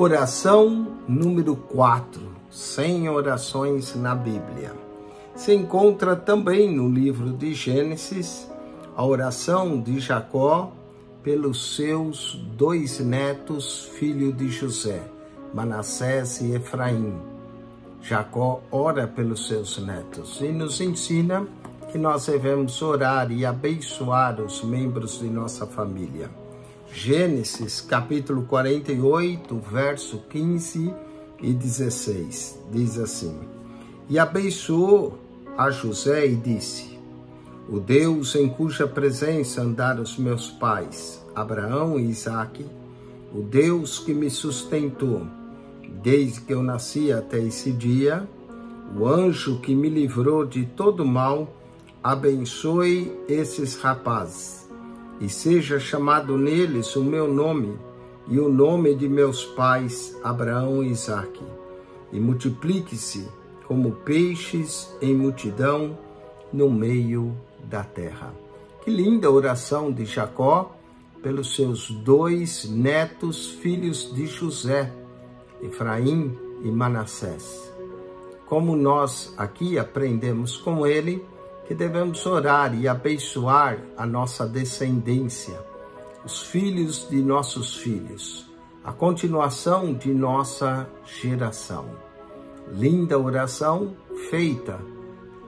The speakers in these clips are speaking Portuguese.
Oração número 4, 100 orações na Bíblia. Se encontra também no livro de Gênesis a oração de Jacó pelos seus dois netos, filho de José, Manassés e Efraim. Jacó ora pelos seus netos e nos ensina que nós devemos orar e abençoar os membros de nossa família. Gênesis capítulo 48, verso 15 e 16, diz assim: E abençoou a José e disse: O Deus em cuja presença andaram os meus pais, Abraão e Isaque, o Deus que me sustentou desde que eu nasci até esse dia, o anjo que me livrou de todo mal, abençoe esses rapazes e seja chamado neles o meu nome e o nome de meus pais Abraão e Isaque, e multiplique-se como peixes em multidão no meio da terra. Que linda oração de Jacó pelos seus dois netos, filhos de José, Efraim e Manassés. Como nós aqui aprendemos com ele, que devemos orar e abençoar a nossa descendência, os filhos de nossos filhos, a continuação de nossa geração. Linda oração feita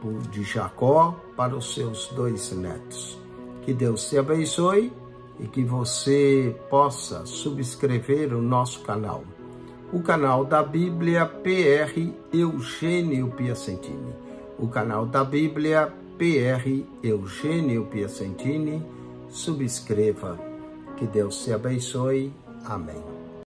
por de Jacó para os seus dois netos. Que Deus te abençoe e que você possa subscrever o nosso canal. O canal da Bíblia PR Eugênio Piacentini. O canal da Bíblia PR Eugênio Piacentini. Subscreva. Que Deus te abençoe. Amém.